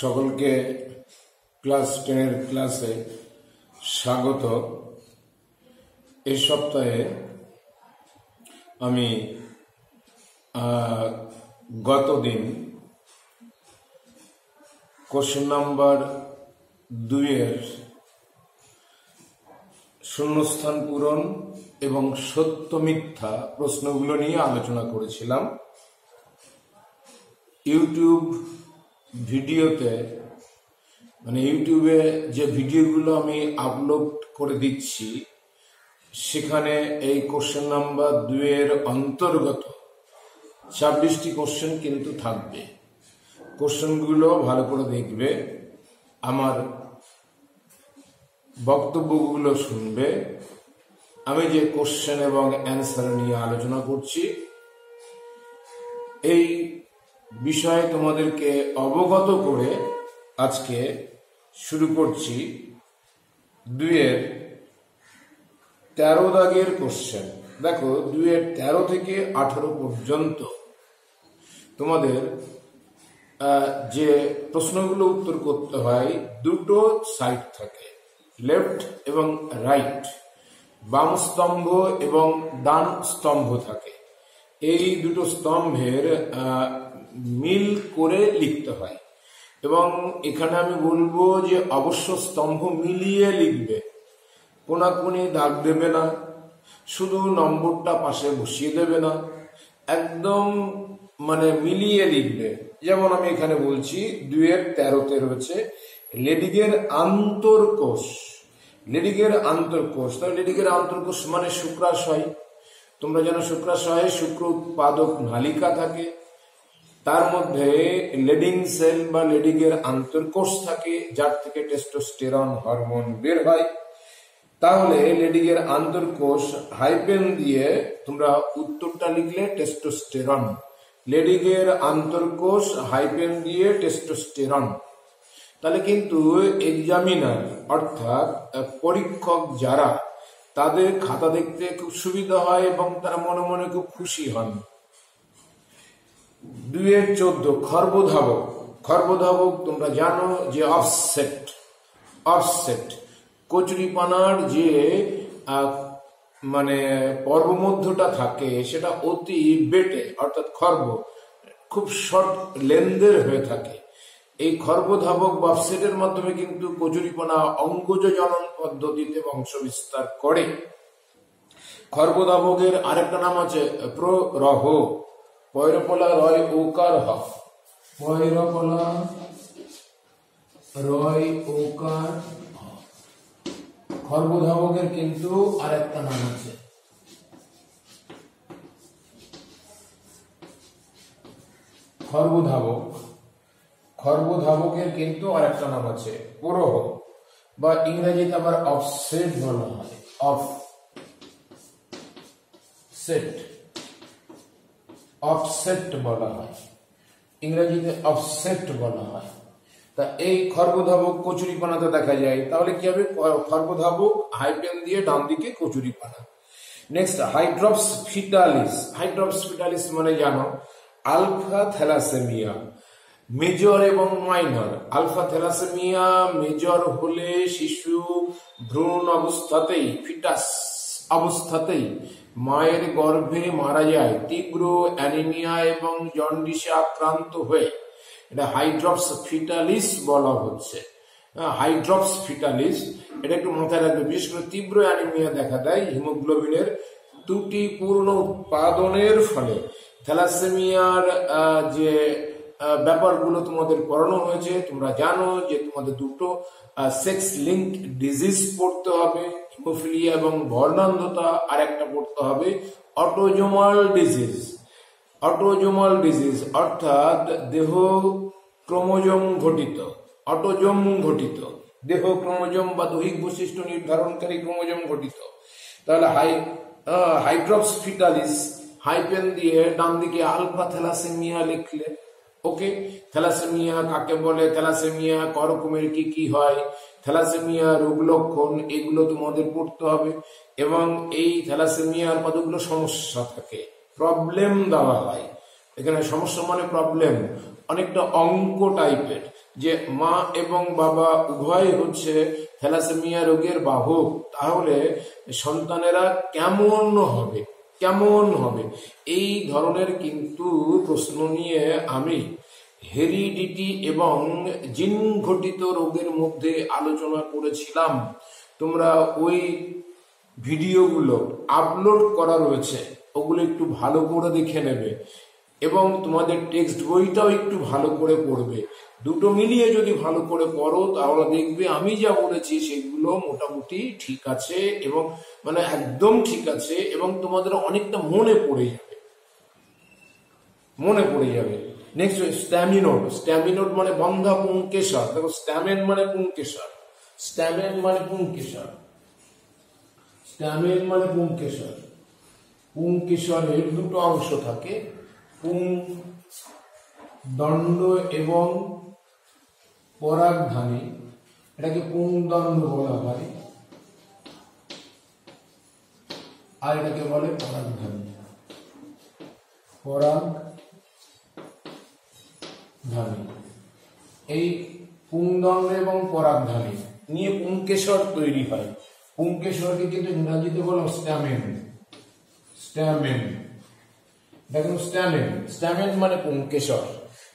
সকলকে ক্লাস টেনের ক্লাসে স্বাগত। এই সপ্তাহে আমি গতদিন কোশ্চেন নাম্বার দুইয়ের শূন্যস্থান পূরণ এবং সত্য মিথ্যা প্রশ্নগুলো নিয়ে আলোচনা করেছিলাম। ইউটিউব ভিডিওতে মানে ইউটিউবে যে ভিডিওগুলো আমি আপলোড করে দিচ্ছি, সেখানে এই কোশ্চেন নাম্বার দুয়ের অন্তর্গত ছাব্বিশটি কোশ্চেন কিন্তু থাকবে। কোশ্চেনগুলো ভালো করে দেখবে, আমার বক্তব্যগুলো শুনবে। আমি যে কোশ্চেন এবং অ্যান্সার নিয়ে আলোচনা করছি, এই বিষয়ে তোমাদেরকে অবগত করে আজকে শুরু করছি দুইয়ের তেরো দাগের কোশ্চেন দেখো, দুইয়ের তেরো থেকে আঠারো পর্যন্ত তোমাদের যে প্রশ্নগুলো উত্তর করতে হয়, দুটো সাইড থাকে লেফট এবং রাইট বাম স্তম্ভ এবং ডান স্তম্ভ থাকে। এই দুটো স্তম্ভের মিল করে লিখতে হয়। এবং এখানে আমি বলব যে অবশ্য স্তম্ভ মিলিয়ে লিখবে, কোনাকুনি দাগ দেবে না, শুধু নম্বরটা পাশে বসিয়ে দেবে না, একদম মানে মিলিয়ে লিখবে। যেমন আমি এখানে বলছি, দুইয়ের তেরোতে রয়েছে লেডিগের আন্তর্কোষ। লেডিগের আন্তর্কোষ, তাহলে লেডিগের আন্তর্কোষ মানে শুক্রাশয়। তোমরা যেন শুক্রাশয়ে শুক্র উৎপাদক নালিকা থাকে তার মধ্যে লেডিং সেল বা লেডিং এর আন্তর্কোষ থাকে, যার থেকে টেস্টোস্টেরন হরমোন বের হয়। তাহলে লেডিং এর আন্তর্কোষ হাইপেন দিয়ে তোমরা উত্তরটা লিখলে টেস্টোস্টেরন লেডিং এর আন্তর্কোষ হাইপেন দিয়ে টেস্টোস্টেরন তাহলে কিন্তু এক্সামিনার অর্থাৎ পরীক্ষক যারা, তাদের খাতা দেখতে খুব সুবিধা হয় এবং তারা মনে মনে খুব খুশি হন। দুইয়ের চোদ্দ, খর্বধাবক। খর্বধাবক তোমরা জানো যে অফসেট অফসেট কচুরিপানার যে মানে পর্বমধ্যটা থাকে, সেটা অতি বেটে, অর্থাৎ খর্ব, খুব শর্ট লেন্দের হয়ে থাকে। এই খর্বধাবক বা অফসেটের মাধ্যমে কিন্তু কচুরিপানা অঙ্গজ জনন পদ্ধতিতে বংশ বিস্তার করে। খর্বধাবকের আরেকটা নাম আছে প্ররহ। পয়রপলা রয় ওকার হ পয়রপলা রয় ওকার। খর্বধাবকের কিন্তু আরেকটা নাম আছে। খর্বধাবক খর্বধাবকের কিন্তু আরেকটা নাম আছে পুরহ বা ইংরেজিতে আবার অফসেট বলা হয়, অফ সেট। অফসেট বলা হয়। ইংরেজিতে অফসেট বলা হয়। তা এই খর্বধাবক কচুরিপানাতে দেখা যায়, তাহলে কি হবে? খর্বধাবক হাইপেন দিয়ে ডান দিকে কচুরিপানা। Next hydrops fetalis hydrops fetalis মানে জানো আলফা থ্যালাসেমিয়া মেজর এবং মাইনর আলফা থ্যালাসেমিয়া মেজর হলে শিশু ভ্রূণ অবস্থাতেই ফিটাস অবস্থাতেই মায়ের গর্ভে মারা যায়, তীব্র অ্যানিমিয়া এবং জন্ডিসে আক্রান্ত হয়ে। এটা হাইড্রপস ফিটালিস বলা হচ্ছে। হাইড্রপস ফিটালিস এটা একটু মাথায় রাখবে। বিশেষ করে তীব্র অ্যানিমিয়া দেখা দেয় হিমোগ্লোবিনের ত্রুটি পূর্ণ উৎপাদনের ফলে। থ্যালাসেমিয়ার যে ব্যাপারগুলো তোমাদের করানো হয়েছে, তোমরা জানো যে তোমাদের দুটো সেক্স লিঙ্ক ডিজিজ পড়তে হবে। হিমোফিলিয়া এবং বর্ণান্ধতা আর পড়তে হবে অটোজোমাল ডিজিজ অটোজোমাল ডিজিজ অর্থাৎ দেহ ক্রোমোজোম ঘটিত অটোজোম ঘটিত। দেহ ক্রোমোজোম বা দৈহিক বৈশিষ্ট্য নির্ধারণকারী ক্রোমোজোম ঘটিত। তাহলে হাই হাইপেন দিয়ে ডান দিকে আলফা থ্যালাসেমিয়া লিখলে, ওকে? থ্যালাসেমিয়া কাকে বলে? থ্যালাসেমিয়া ক রকমের কি কি হয়? থ্যালাসেমিয়া রোগ লক্ষণ এগুলো তোমাদের পড়তে হবে। এবং এই থ্যালাসেমিয়ার কতগুলো সমস্যা থাকে? প্রবলেম দেওয়া হয়। এখানে সমস্যা মানে প্রবলেম অনেকটা অঙ্ক টাইপের যে মা এবং বাবা উভয় হচ্ছে থ্যালাসেমিয়া রোগের বাহক। তাহলে সন্তানেরা কেমন হবে? কেমন হবে? এই ধরনের কিন্তু প্রশ্ন নিয়ে আমি হেরিডিটি এবং জিন ঘটিত রোগের মধ্যে আলোচনা করেছিলাম। তোমরা ওই ভিডিওগুলো আপলোড করা রয়েছে, ওগুলো একটু ভালো করে দেখে নেবে এবং তোমাদের টেক্সট বইটাও একটু ভালো করে পড়বে। দুটো মিলিয়ে যদি ভালো করে পড়ো, তাহলে দেখবে আমি যা বলেছি সেগুলো মোটামুটি ঠিক আছে এবং মানে একদম ঠিক আছে এবং তোমাদের অনেকটা মনে পড়ে যাবে। মনে পড়ে যাবে। নেক্সট স্ট্যামিনোড স্ট্যামিনোড মানে বন্ধা পুঙ্কেশ্বর দেখো স্ট্যামেন মানে পুঙ্কেশ্বর স্ট্যামেন মানে পুঙ্কেশ্বর স্ট্যামেন মানে পুঙ্কেশ্বর পুঙ্কেশ্বরের দুটো অংশ থাকে। পুং দণ্ড এবং পরাগধানী, এটাকে পুংদণ্ড বলা হয়। আর এটাকে বলে পরাগধানী। পরাগ ধানী এই পুংদণ্ড এবং পরাগধানী নিয়ে পুঙ্কেশ্বর তৈরি হয়। পুঙ্কেশ্বরকে কিন্তু ইংরাজিতে বলো স্ট্যামেন। স্ট্যামেন। দেখুন, স্ট্যামেন। স্ট্যামেন মানে পুঙ্কেশ্বর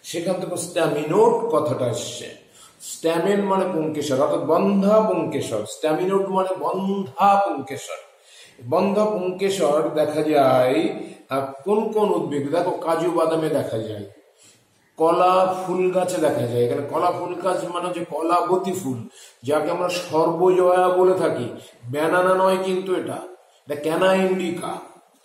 সেখান থেকে স্ট্যামিনোট কথাটা এসছে। স্ট্যামেন মানে পুঙ্কেশ্বর অর্থাৎ বন্ধা পুঙ্কেশ্বর স্ট্যামিনোট মানে বন্ধা পুঙ্কেশ্বর বন্ধ পুঙ্কেশ্বর দেখা যায় কোন কোন উদ্ভিদ? দেখো, কাজু বাদামে দেখা যায়। কলা ফুল গাছে দেখা যায়। এখানে কলা ফুল গাছ মানে হচ্ছে কলাবতী ফুল যাকে আমরা সর্বজয়া বলে থাকি। ব্যানানা নয় কিন্তু এটা। এটা ক্যানা ইন্ডিকা।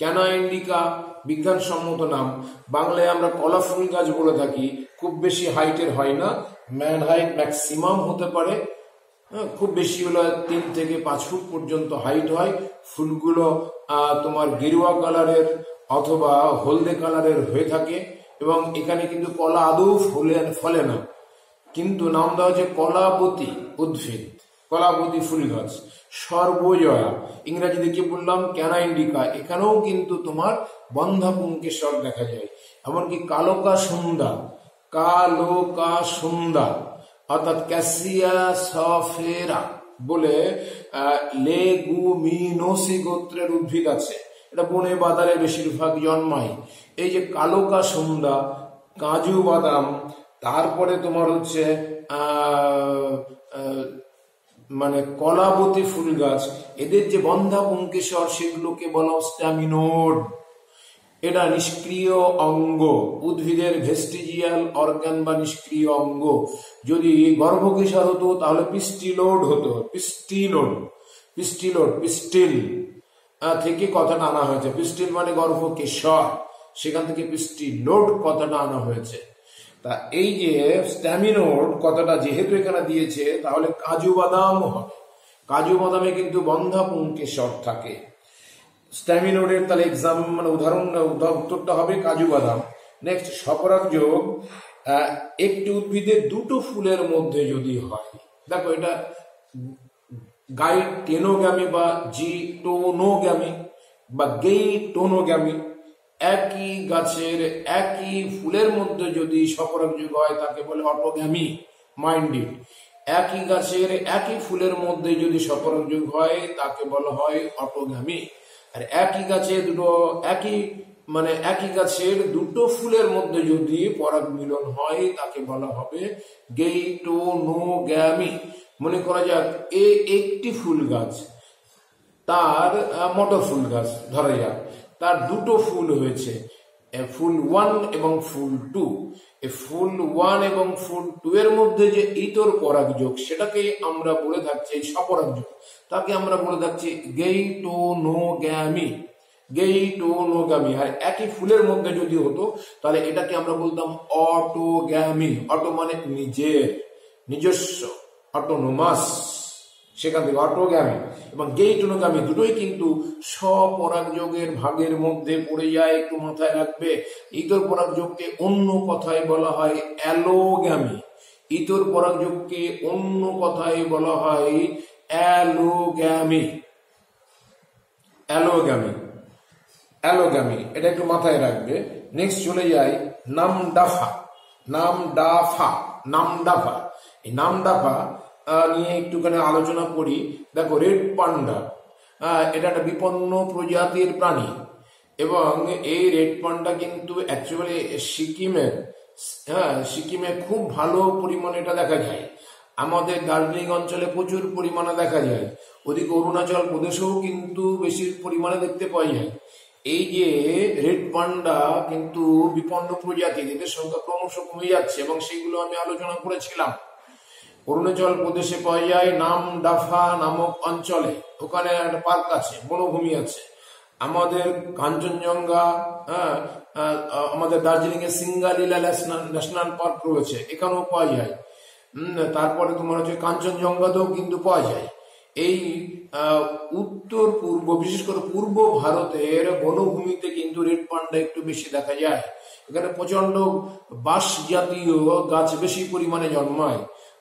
ক্যানা ইন্ডিকা বিজ্ঞানসম্মত নাম। বাংলায় আমরা কলা ফুল গাছ বলে থাকি। খুব বেশি হাইটের হয় না। ম্যান হাইট ম্যাক্সিমাম হতে পারে। হ্যাঁ, খুব বেশি হলে তিন থেকে পাঁচ ফুট পর্যন্ত হাইট হয়। ফুলগুলো তোমার গেরুয়া কালারের অথবা হলদে কালারের হয়ে থাকে। এবং এখানে কিন্তু কলা আদৌ ফলে ফলে না। কিন্তু নাম দেওয়া হচ্ছে কলাবতী উদ্ভিদ কলাবতী ফুল গাছ সর্বজয়া। ইংরাজিতে কি বললাম? Canna indica. এখানেও কিন্তু তোমার বন্ধা পুঙ্কেশ্বর দেখা যায়। এমনকি কালোকা সন্ধ্যা কালোকা সন্ধ্যা অর্থাৎ ক্যাসিয়া সফেরা বলে লেগুমিনোসি গোত্রের উদ্ভিদ আছে। এটা বনে বাজারে বেশিরভাগ জন্মায়। এই যে কালোকা সন্ধ্যা কাজু বাদাম, তারপরে তোমার হচ্ছে মানে কলাবতী ফুল গাছ, এদের যে বন্ধা পুঙ্কেশ্বর সেগুলোকে বলা স্ট্যামিনোড। এটা নিষ্ক্রিয় অঙ্গ, উদ্ভিদের ভেস্টিজিয়াল অর্গান বা নিষ্ক্রিয় অঙ্গ। যদি গর্ভকেশর হতো, তাহলে পিস্টিলোড হতো, পিস্টিলোড পিস্টিলোড, পিস্টিল। থেকে কথাটা আনা হয়েছে। পিস্টিল মানে গর্ভকেশর। সেখান থেকে পিস্টিলোড কথাটা আনা হয়েছে? তা এই যে স্ট্যামিনোড কথাটা যেহেতু এখানে দিয়েছে, তাহলে কাজু বাদাম হবে। কাজু বাদামে কিন্তু বন্ধা পুঙ্কেশ্বর থাকে। স্ট্যামিনোডের তাহলে এক্সাম মানে উদাহরণ উত্তরটা হবে কাজু বাদাম। নেক্সট সপরাগ যোগ একটি উদ্ভিদের দুটো ফুলের মধ্যে যদি হয়, দেখো এটা গাই টেনোগ্যামি বা জি টোনোগ্যামি বা গেই টোনোগ্যামি। একই গাছের একই ফুলের মধ্যে যদি সপরাগ যুগ হয়, তাকে বলে অটোগ্যামি মাইন্ডেড একই গাছের একই ফুলের মধ্যে যদি সপরাগ যুগ হয়, তাকে বলা হয় অটোগ্যামি। আর একই গাছে দুটো একই মানে একই গাছের দুটো ফুলের মধ্যে যদি পরাগ মিলন হয়, তাকে বলা হবে গেইটোনোগ্যামি। মনে করা যাক, এ একটি ফুল গাছ, তার মটর ফুল গাছ, ধরা যাক। তার দুটো ফুল হয়েছে ফুল ওয়ান এবং ফুল টু। ফুল ওয়ান এবং ফুল টু এর মধ্যে যে ইতর পরাগ যোগ, সেটাকে আমরা বলে থাকছি সপরাগ যোগ। তাকে আমরা বলে থাকছি গেইটোনোগ্যামি গেইটোনোগ্যামি আর একই ফুলের মধ্যে যদি হতো, তাহলে এটাকে আমরা বলতাম অটোগ্যামি। অটো মানে নিজের, নিজস্ব, অটোনোমাস। সেখান থেকে অটোগ্যামি। এবং গেইটোনোগ্যামি দুটোই কিন্তু স্বপরাগযোগের ভাগের মধ্যে পড়ে যায়, একটু মাথায় রাখবে। ইতর পরাগযোগকে অন্য কথায় বলা হয় অ্যালোগ্যামি। ইতর পরাগযোগকে অন্য কথায় বলা হয় অ্যালোগ্যামি। অ্যালোগ্যামি। অ্যালোগ্যামি, এটা একটু মাথায় রাখবে। নেক্সট চলে যাই নাম ডাফা নাম ডাফা নামডাফা। এই নামডাফা নিয়ে একটুখানি আলোচনা করি। দেখো, রেড পান্ডা এটা একটা বিপন্ন প্রজাতির প্রাণী এবং এই রেড পান্ডা কিন্তু অ্যাকচুয়ালি সিকিমের হ্যাঁ সিকিমে খুব ভালো পরিমাণে এটা দেখা যায়। আমাদের দার্জিলিং অঞ্চলে প্রচুর পরিমাণে দেখা যায়। ওদিকে অরুণাচল প্রদেশেও কিন্তু বেশি পরিমাণে দেখতে পাওয়া যায়। এই যে রেড পান্ডা কিন্তু বিপন্ন প্রজাতি, এদের সংখ্যা ক্রমশ কমে যাচ্ছে এবং সেগুলো আমি আলোচনা করেছিলাম। অরুণাচল প্রদেশে পাওয়া যায় নাম ডাফা নামক অঞ্চলে। ওখানে একটা পার্ক আছে, বনভূমি আছে। আমাদের কাঞ্চনজঙ্ঘা হ্যাঁ আমাদের দার্জিলিং এ সিঙ্গালীলা ন্যাশনাল- পার্ক রয়েছে, এখানেও পাওয়া যায়। তারপরে তোমার হচ্ছে কাঞ্চনজঙ্ঘাতেও কিন্তু পাওয়া যায়। এই উত্তর পূর্ব, বিশেষ করে পূর্ব ভারতের বনভূমিতে কিন্তু রেড পান্ডা একটু বেশি দেখা যায়। এখানে প্রচণ্ড বাঁশ জাতীয় গাছ বেশি পরিমাণে জন্মায়।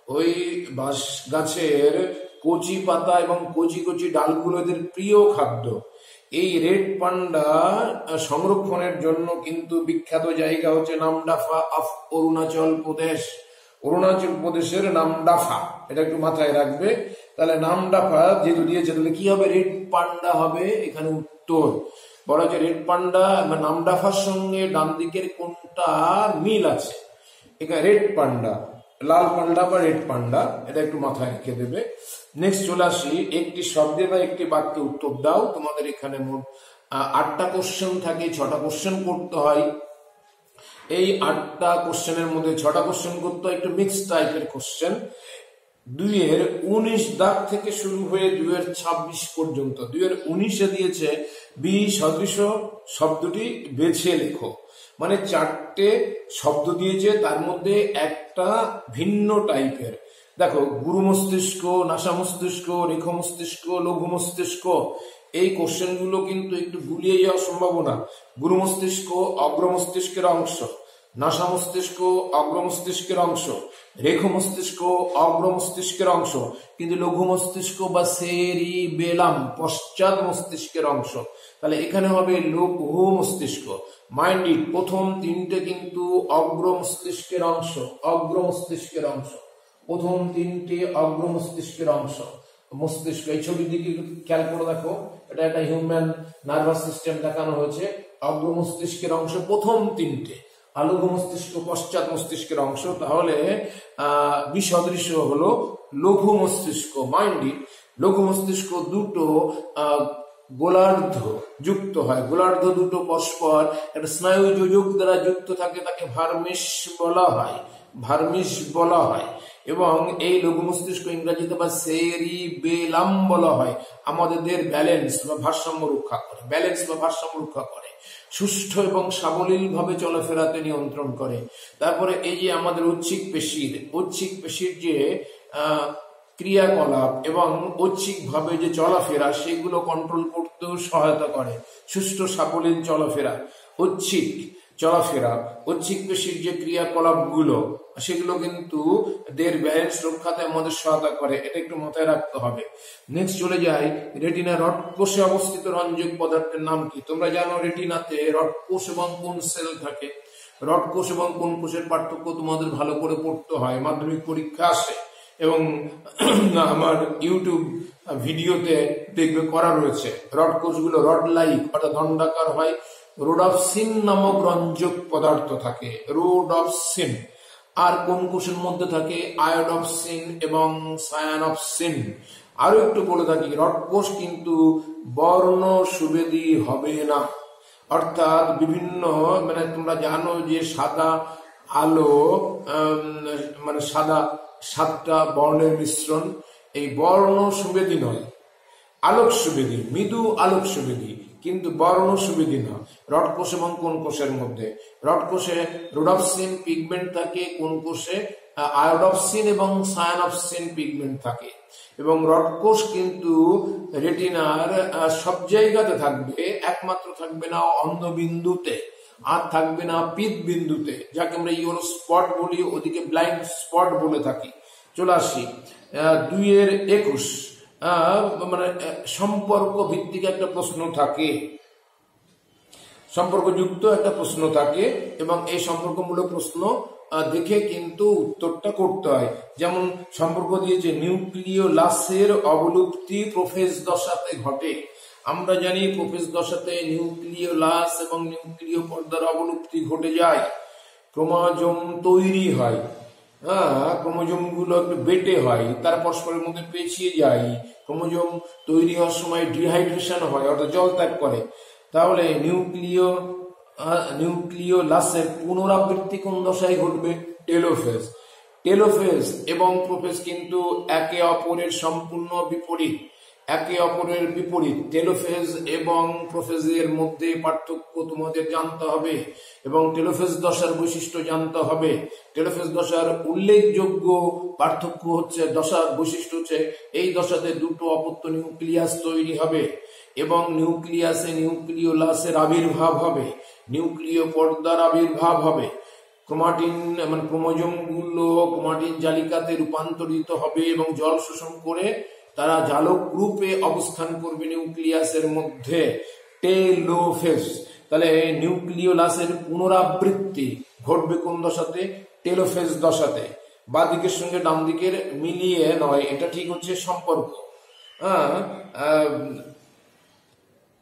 ওই বাঁশ গাছের কচি পাতা এবং কচি কচি ডালগুলো এদের প্রিয় খাদ্য। এই রেড পান্ডা সংরক্ষণের জন্য কিন্তু বিখ্যাত জায়গা হচ্ছে নামডাফা অফ অরুণাচল প্রদেশ। অরুণাচল প্রদেশের নামডাফা, এটা একটু মাথায় রাখবে। তাহলে নামডাফা যেহেতু দিয়েছে, তাহলে কি হবে? রেড পান্ডা হবে এখানে উত্তর। বলা হচ্ছে রেড পান্ডা বা নামডাফার সঙ্গে ডান দিকের কোনটা মিল আছে? এখানে রেড পান্ডা। লাল পান্ডা বা রেড পান্ডা, এটা একটু মাথায় রেখে দেবে। নেক্সট চলে আসি, একটি শব্দে বা একটি বাক্যে উত্তর দাও। তোমাদের এখানে মোট আটটা কোশ্চেন থাকে, ছটা কোশ্চেন করতে হয়। এই আটটা কোশ্চেনের মধ্যে ছটা কোশ্চেন করতে হয়, একটু মিক্স টাইপের কোশ্চেন দুইয়ের উনিশ দাগ থেকে শুরু হয়ে দুইয়ের ছাব্বিশ পর্যন্ত, দুইয়ের উনিশে দিয়েছে বি সদৃশ শব্দটি, বেছে লেখো। মানে চারটে শব্দ দিয়েছে, তার মধ্যে একটা ভিন্ন টাইপের। দেখো, গুরু মস্তিষ্ক, নাসা মস্তিষ্ক, রেখ মস্তিষ্ক, লঘু মস্তিষ্ক, এই কোশ্চেনগুলো কিন্তু একটু গুলিয়ে যাওয়ার সম্ভাবনা। গুরু মস্তিষ্ক, অগ্র মস্তিষ্কের অংশ। নাসা মস্তিষ্ক, অগ্র মস্তিষ্কের অংশ। রেখ মস্তিষ্ক, অগ্র মস্তিষ্কের অংশ। কিন্তু লঘু মস্তিষ্ক বা সেরি বেলাম পশ্চাৎ মস্তিষ্কের অংশ। তাহলে এখানে হবে লঘু মস্তিষ্ক। মাইন্ড ইট প্রথম তিনটে কিন্তু অগ্র মস্তিষ্কের অংশ অগ্র মস্তিষ্কের অংশ। প্রথম তিনটে অগ্র মস্তিষ্কের অংশ। মস্তিষ্ক, এই ছবির দিকে খেয়াল করে দেখো, এটা একটা হিউম্যান নার্ভাস সিস্টেম দেখানো হয়েছে। অগ্র মস্তিষ্কের অংশ প্রথম তিনটে। আলুঘ মস্তিষ্ক, পশ্চাৎ মস্তিষ্কের অংশ। তাহলে বিসদৃশ্য হলো লঘু মস্তিষ্ক, মাইন্ডি। লঘু মস্তিষ্ক দুটো গোলার্ধ যুক্ত হয়। গোলার্ধ দুটো পরস্পর একটা স্নায়ু যোজক দ্বারা যুক্ত থাকে, তাকে ভার্মিস বলা হয়। ভার্মিস বলা হয়। এবং এই লঘু মস্তিষ্ক ইংরাজিতে বা সেরি বেলাম বলা হয়। আমাদের ব্যালেন্স বা ভারসাম্য রক্ষা করে, ব্যালেন্স বা ভারসাম্য রক্ষা করে। সুষ্ঠু এবং সাবলীল ভাবে চলাফেরাতে নিয়ন্ত্রণ করে। তারপরে এই যে আমাদের ঐচ্ছিক পেশির ঐচ্ছিক পেশির যে ক্রিয়াকলাপ এবং ঐচ্ছিক ভাবে যে চলাফেরা, সেগুলো কন্ট্রোল করতেও সহায়তা করে। সুষ্ঠু সাবলীল চলাফেরা, ঐচ্ছিক চলাফেরা, ঐচ্ছিক পেশির যে ক্রিয়াকলাপগুলো, সেগুলো কিন্তু দের ব্যালেন্স রক্ষাতে আমাদের সহায়তা করে। এটা একটু মাথায় রাখতে হবে। নেক্সট চলে যাই, রেটিনা রড কোষে অবস্থিত রঞ্জক পদার্থের নাম কি? তোমরা জানো রেটিনাতে রড কোষ এবং কোন সেল থাকে? রড কোষ এবং কোন কোষের পার্থক্য তোমাদের ভালো করে পড়তে হয়। মাধ্যমিক পরীক্ষা আসে। এবং আমার ইউটিউব ভিডিওতে দেখবে করা রয়েছে। রড কোষগুলো, রড লাইক, অর্থাৎ দণ্ডাকার হয় রোডাপসিন নামক রঞ্জক পদার্থ থাকে। রোডপসিন আর কোন কোষের মধ্যে থাকে? আয়োডপসিন এবং সায়ানপসিন আরও একটু বলে থাকি, রড কোষ কিন্তু বর্ণ সুবেদী হবে না। অর্থাৎ বিভিন্ন মানে তোমরা জানো যে সাদা আলো মানে সাদা সাতটা বর্ণের মিশ্রণ, এই বর্ণ সুবেদী নয়। আলোক সুবেদী, মৃদু আলোক সুবেদী, কিন্তু বর্ণ সুবিধি না রড কোষ এবং কোন কোষের মধ্যে। রড কোষে রোডপসিন পিগমেন্ট থাকে কোন কোষে আয়োডপসিন এবং সায়ানপসিন পিগমেন্ট থাকে। এবং রড কোষ কিন্তু রেটিনার সব জায়গাতে থাকবে, একমাত্র থাকবে না অন্ধবিন্দুতে, আর থাকবে না পিত বিন্দুতে যাকে আমরা ইউরো স্পট বলি, ওদিকে ব্লাইন্ড স্পট বলে থাকি। চলে আসি দুইয়ের একুশ। মানে সম্পর্ক ভিত্তিক একটা প্রশ্ন থাকে। সম্পর্কযুক্ত একটা প্রশ্ন থাকে এবং এই সম্পর্কমূলক প্রশ্ন দেখে কিন্তু উত্তরটা করতে হয়। যেমন, সম্পর্ক দিয়েছে নিউক্লিয় লাসের অবলুপ্তি প্রোফেস দশাতে ঘটে। আমরা জানি প্রোফেস দশাতে নিউক্লিয় লাস এবং নিউক্লিয় পর্দার অবলুপ্তি ঘটে যায়। ক্রোমোজোম তৈরি হয়। হ্যাঁ ক্রোমোজোমগুলো একটু বেটে হয়, তারা পরস্পরের মধ্যে পেঁচিয়ে যায়, ক্রোমোজোম তৈরি হওয়ার সময় ডিহাইড্রেশন হয়, অর্থাৎ জল ত্যাগ করে। তাহলে নিউক্লিয় নিউক্লিয় লাসের পুনরাবৃত্তি কোন দশায় ঘটবে? টেলোফেজ। টেলোফেজ এবং প্রোফেজ কিন্তু একে অপরের সম্পূর্ণ বিপরীত। একে অপরের বিপরীত টেলোফেজ এবং প্রোফেজের মধ্যে পার্থক্য তোমাদের জানতে হবে এবং টেলোফেজ দশার বৈশিষ্ট্য জানতে হবে। টেলোফেজ দশার উল্লেখযোগ্য পার্থক্য হচ্ছে, দশার বৈশিষ্ট্য হচ্ছে এই দশাতে দুটো অপত্য নিউক্লিয়াস তৈরি হবে এবং নিউক্লিয়াসে নিউক্লিয় লাসের আবির্ভাব হবে, নিউক্লিয় পর্দার আবির্ভাব হবে। ক্রোমাটিন মানে ক্রোমোজোমগুলো ক্রোমাটিন জালিকাতে রূপান্তরিত হবে এবং জল শোষণ করে তারা জালক রূপে অবস্থান করবে নিউক্লিয়াসের মধ্যে। টেলোফেস। তাহলে নিউক্লিওলাসের পুনরাবৃত্তি ঘটবে কোন দশাতে? টেলোফেস দশাতে। বা দিকের সঙ্গে ডান দিকের মিলিয়ে নয়, এটা ঠিক হচ্ছে সম্পর্ক। হ্যাঁ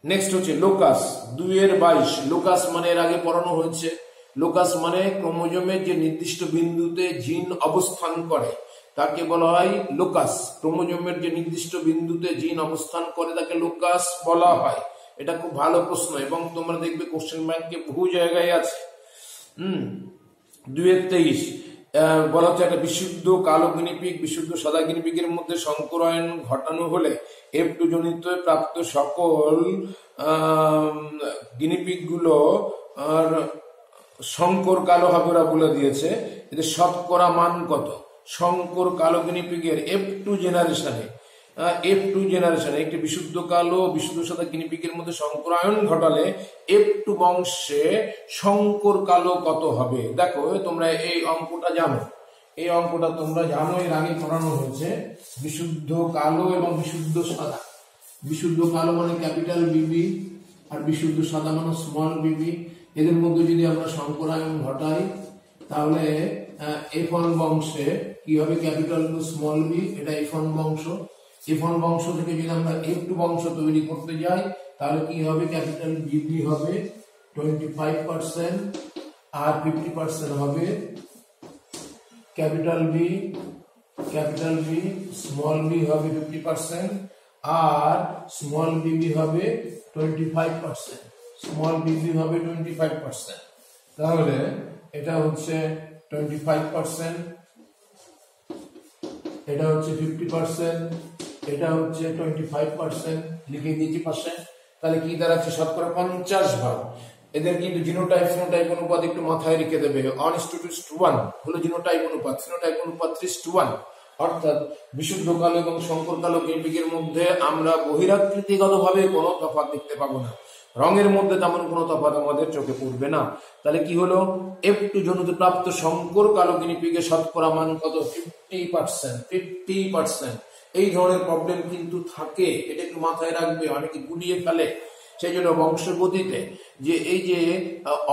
নেক্সট হচ্ছে লোকাস, দুইয়ের বাইশ। লোকাস মানে এর আগে পড়ানো হয়েছে। লোকাস মানে ক্রোমোজোমের যে নির্দিষ্ট বিন্দুতে জিন অবস্থান করে। তাকে বলা হয় লোকাস। ক্রোমোজোমের যে নির্দিষ্ট বিন্দুতে জিন অবস্থান করে তাকে লোকাস বলা হয়। এটা খুব ভালো প্রশ্ন, এবং তোমরা দেখবে কোশ্চেন ব্যাংকে বহু জায়গায় আছে। হম দুই তেইশ বলা হচ্ছে একটা বিশুদ্ধ কালো গিনিপিক বিশুদ্ধ সাদা গিনিপিকের মধ্যে সংকরায়ন ঘটানো হলে এফ টু জনিত প্রাপ্ত সকল গিনিপিকগুলো আর শঙ্কর কালো হবে ওরা বলে দিয়েছে। এদের শতকরা মান কত? শঙ্কর কালো গিনিপিগের এফ টু জেনারেশনে এফ টু জেনারেশনে একটি বিশুদ্ধ কালো, বিশুদ্ধ সাদা গিনিপিগের মধ্যে শঙ্করায়ন ঘটালে এফ টু বংশে শঙ্কর কালো কত হবে? দেখো, তোমরা এই অঙ্কটা জানো। এই অঙ্কটা তোমরা জানো এর আগে পড়ানো হয়েছে। বিশুদ্ধ কালো এবং বিশুদ্ধ সাদা। বিশুদ্ধ কালো মানে ক্যাপিটাল বিবি আর বিশুদ্ধ সাদা মানে স্মল বিবি এদের মধ্যে যদি আমরা শঙ্করায়ন ঘটাই তাহলে এফ ওয়ান বংশে কি হবে ক্যাপিটাল টু স্মল বি এটা এফ ওয়ান বংশ? এফ ওয়ান বংশ থেকে যদি আমরা এফ টু বংশ তৈরি করতে যাই, তাহলে কি হবে? ক্যাপিটাল বিবি হবে টোয়েন্টি ফাইভ পার্সেন্ট আর ফিফটি পার্সেন্ট হবে capital B capital B small B হবে ফিফটি পার্সেন্ট আর স্মল বিবি হবে টোয়েন্টি ফাইভ পার্সেন্ট স্মল বিবি হবে টোয়েন্টি ফাইভ পার্সেন্ট তাহলে এটা হচ্ছে টোয়েন্টি ফাইভ পার্সেন্ট এটা হচ্ছে ফিফটি পার্সেন্ট এটা হচ্ছে টোয়েন্টি ফাইভ পার্সেন্ট লিখে দিয়েছি পার্সেন্ট তাহলে কি দাঁড়াচ্ছে? শতকরা পঞ্চাশ ভাগ। এদের কিন্তু জিনোটাইপ ফিনোটাইপ অনুপাত একটু মাথায় রেখে দেবে। অন টু টু ওয়ান হলো জিনোটাইপ অনুপাত ফিনোটাইপ অনুপাত ত্রিশ টু ওয়ান অর্থাৎ বিশুদ্ধ কালো এবং শঙ্কর কালো কেমিকের মধ্যে আমরা বহিরাকৃতিগত ভাবে কোনো তফাৎ দেখতে পাবো না। রঙের মধ্যে তেমন কোনো তফাৎ আমাদের চোখে পড়বে না। তাহলে কি হলো? একটু জনিত প্রাপ্ত শঙ্কর কালো গিনিপিকে শতকরা মান কত? ফিফটি পার্সেন্ট ফিফটি পার্সেন্ট এই ধরনের প্রবলেম কিন্তু থাকে। এটা একটু মাথায় রাখবে, অনেকে গুলিয়ে ফেলে। সেই জন্য বংশগতিতে যে এই যে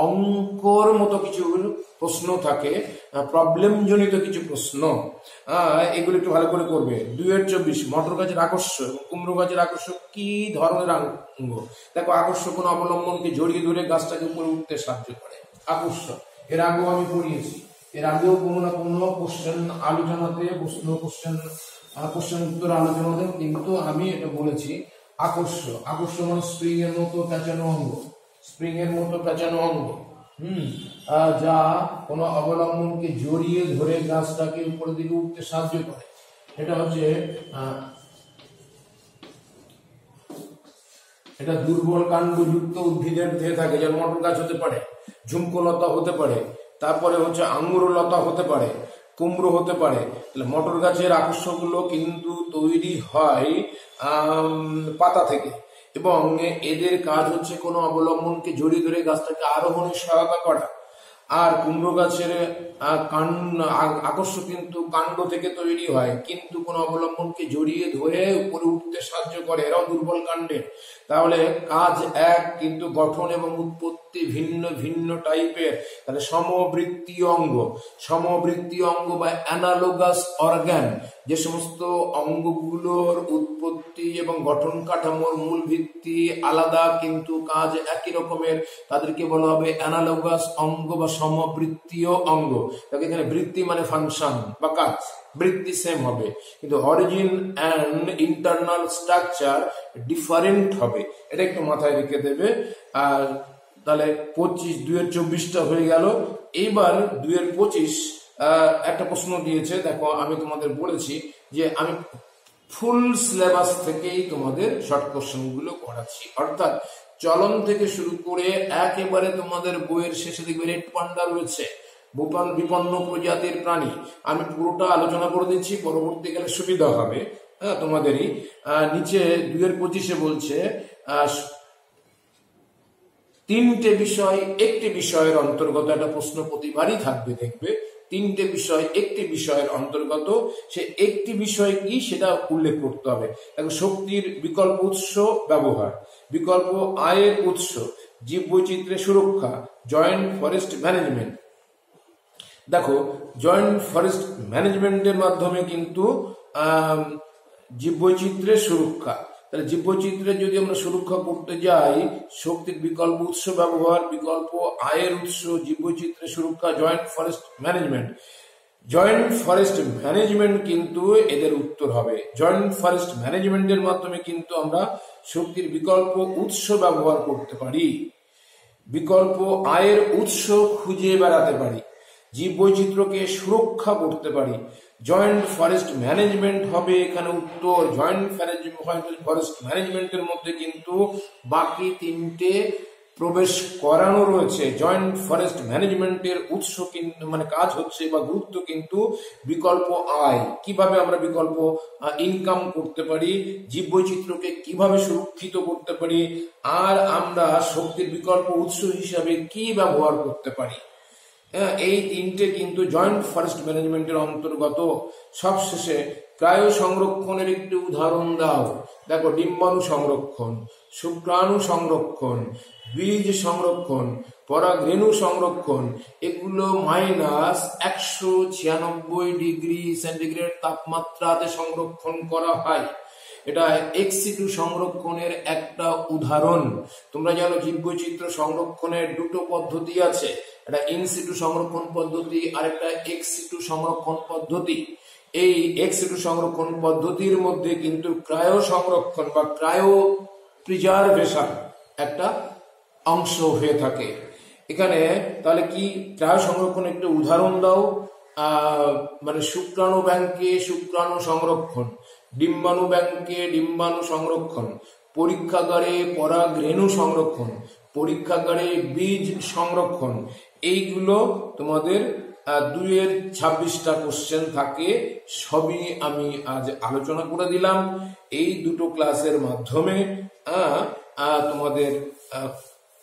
অঙ্কর মতো কিছু প্রশ্ন থাকে প্রবলেম জনিত কিছু প্রশ্ন এগুলো একটু ভালো করে করবে। হাজার চব্বিশ, মটর গাছের আকর্ষণ এবং কুমড়ো গাছের আকর্ষণ কি ধরনের অঙ্গ দেখো আকর্ষণ কোন অবলম্বনকে জড়িয়ে ধরে গাছটাকে উপরে উঠতে সাহায্য করে। আকর্ষণ এর আগেও আমি পড়িয়েছি। এর আগেও কোনো না কোনো কোশ্চেন আলোচনাতে, প্রশ্ন কোশ্চেন কোশ্চেন উত্তর আলোচনাতে, কিন্তু আমি এটা বলেছি আকর্ষ আকর্ষ মানে স্প্রিং এর মতো পেঁচানো অঙ্গ। স্প্রিং এর মতো পেঁচানো অঙ্গ। হম যা কোনো অবলম্বনকে জড়িয়ে ধরে গাছটাকে উপরের দিকে উঠতে সাহায্য করে। এটা হচ্ছে এটা দুর্বল কাণ্ডযুক্ত উদ্ভিদের দিয়ে থাকে, যেমন মটর গাছ হতে পারে ঝুমকো লতা হতে পারে, তারপরে হচ্ছে আঙ্গুর লতা হতে পারে কুমড়ো হতে পারে। তাহলে মটর গাছের আকর্ষণগুলো কিন্তু তৈরি হয় পাতা থেকে। এবং এদের কাজ হচ্ছে কোনো অবলম্বনকে জড়িয়ে ধরে গাছটাকে আরোহণে সহায়তা করা। আর কুমড়ো গাছের আকর্ষ কিন্তু কাণ্ড থেকে তৈরি হয়। কিন্তু কোন অবলম্বনকে জড়িয়ে ধরে উপরে উঠতে সাহায্য করে। এরাও দুর্বল কাণ্ডের। তাহলে কাজ এক, কিন্তু গঠন এবং উৎপত্তি উৎপত্তি ভিন্ন ভিন্ন টাইপের। তাহলে সমবৃত্তি অঙ্গ। সমবৃত্তি অঙ্গ বা অ্যানালোগাস অর্গান। যে সমস্ত অঙ্গগুলোর উৎপত্তি এবং গঠন কাঠামোর মূল ভিত্তি আলাদা, কিন্তু কাজ একই রকমের। তাদেরকে বলা হবে অ্যানালোগাস অঙ্গ বা সমবৃত্তীয় অঙ্গ। তাকে এখানে বৃত্তি মানে ফাংশন বা কাজ। বৃত্তি সেম হবে। কিন্তু origin and internal structure different হবে। এটা একটু মাথায় রেখে দেবে। আর তাহলে পঁচিশ দুয়ের চব্বিশটা হয়ে গেল। এইবার দুয়ের পঁচিশ একটা প্রশ্ন দিয়েছে, দেখো, আমি তোমাদের বলেছি যে আমি ফুল সিলেবাস থেকেই তোমাদের শর্ট কোশ্চেনগুলো করাচ্ছি। অর্থাৎ চলন থেকে শুরু করে একেবারে তোমাদের বইয়ের শেষে দেখবে রেড পান্ডা রয়েছে বিপন্ন প্রজাতির প্রাণী। আমি পুরোটা আলোচনা করে দিচ্ছি পরবর্তীকালে সুবিধা হবে হ্যাঁ তোমাদেরই। নিচে দুয়ের পঁচিশে বলছে তিনটে বিষয়, একটি বিষয়ের অন্তর্গত, একটা প্রশ্ন প্রতিবারই থাকবে, দেখবে। তিনটে বিষয়, একটি বিষয়ের অন্তর্গত, সে একটি বিষয় কি সেটা উল্লেখ করতে হবে। দেখো, শক্তির বিকল্প উৎস, ব্যবহার। বিকল্প আয়ের উৎস জীব বৈচিত্র্যের সুরক্ষা জয়েন্ট ফরেস্ট ম্যানেজমেন্ট দেখো জয়েন্ট ফরেস্ট ম্যানেজমেন্টের মাধ্যমে কিন্তু জীববৈচিত্র্যের সুরক্ষা। তাহলে জীববৈচিত্র্যের যদি আমরা সুরক্ষা করতে যাই, শক্তির বিকল্প উৎস ব্যবহার, বিকল্প আয়ের উৎস জীববৈচিত্র্যের সুরক্ষা joint forest management joint forest management কিন্তু এদের উত্তর হবে। জয়েন্ট ফরেস্ট ম্যানেজমেন্টের মাধ্যমে কিন্তু আমরা শক্তির বিকল্প উৎস ব্যবহার করতে পারি। বিকল্প আয়ের উৎস খুঁজে বেড়াতে পারি। জীব বৈচিত্র্যকে সুরক্ষা করতে পারি। জয়েন্ট ফরেস্ট ম্যানেজমেন্ট হবে এখানে উত্তর। জয়েন্ট ফরেস্ট ম্যানেজমেন্টের মধ্যে কিন্তু বাকি তিনটে প্রবেশ করানো রয়েছে। জয়েন্ট ফরেস্ট ম্যানেজমেন্টের উৎস কিন্তু মানে কাজ হচ্ছে বা গুরুত্ব কিন্তু বিকল্প আয়। কীভাবে আমরা বিকল্প ইনকাম করতে পারি জীব বৈচিত্র্যকে কীভাবে সুরক্ষিত করতে পারি, আর আমরা শক্তির বিকল্প উৎস হিসাবে কি ব্যবহার করতে পারি? এই তিনটে কিন্তু জয়েন্ট ফরেস্ট ম্যানেজমেন্টের অন্তর্গত। সবশেষে ক্রায় সংরক্ষণের একটি উদাহরণ দাও। দেখো, ডিম্বাণু সংরক্ষণ, শুক্রাণু সংরক্ষণ, বীজ সংরক্ষণ, পরাগরেণু সংরক্ষণ, এগুলো মাইনাস একশো ছিয়ানব্বই ডিগ্রি সেন্টিগ্রেড তাপমাত্রাতে সংরক্ষণ করা হয়। এটা এক্সিটু সংরক্ষণের একটা উদাহরণ। তোমরা জানো জীববৈচিত্র্য সংরক্ষণের দুটো পদ্ধতি আছে। একটা ইনসিটু সংরক্ষণ পদ্ধতি আর একটা এক্সিটু সংরক্ষণ পদ্ধতি। এই এক্সিটু সংরক্ষণ পদ্ধতির মধ্যে কিন্তু ক্রায়ো সংরক্ষণ বা ক্রায়ো প্রিজার্ভেশন একটা অংশ হয়ে থাকে। এখানে তাহলে কি? ক্রায়ো সংরক্ষণ একটা উদাহরণ দাও। মানে শুক্রাণু ব্যাংকে শুক্রাণু সংরক্ষণ। ডিম্বাণু ব্যাংকে ডিম্বাণু সংরক্ষণ, পরীক্ষাগারে পরাগ রেণু সংরক্ষণ, পরীক্ষাগারে বীজ সংরক্ষণ। এইগুলো তোমাদের দুইয়ের ছাব্বিশটা কোশ্চেন থাকে, সবই আমি আজ আলোচনা করে দিলাম। এই দুটো ক্লাসের মাধ্যমে তোমাদের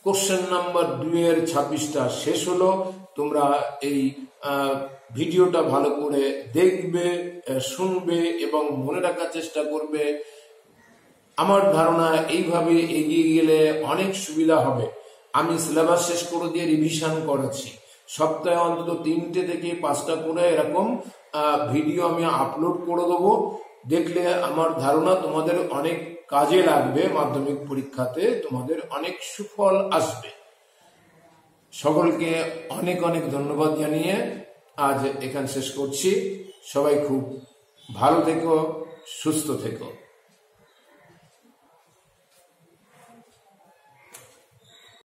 কোশ্চেন নাম্বার দুইয়ের ছাব্বিশটা শেষ হলো। তোমরা এই ভিডিওটা ভালো করে দেখবে শুনবে এবং মনে রাখার চেষ্টা করবে। আমার ধারণা এইভাবে এগিয়ে গেলে অনেক সুবিধা হবে। আমি সিলেবাস শেষ করে দিয়ে রিভিশন করেছি। সপ্তাহে অন্তত তিনটে থেকে পাঁচটা করে এরকম ভিডিও আমি আপলোড করে দেবো। দেখলে আমার ধারণা তোমাদের অনেক কাজে লাগবে, মাধ্যমিক পরীক্ষাতে তোমাদের অনেক সুফল আসবে। সকলকে অনেক অনেক ধন্যবাদ জানিয়ে আজ এখান শেষ করছি। সবাই খুব ভালো থেকো, সুস্থ থেকো।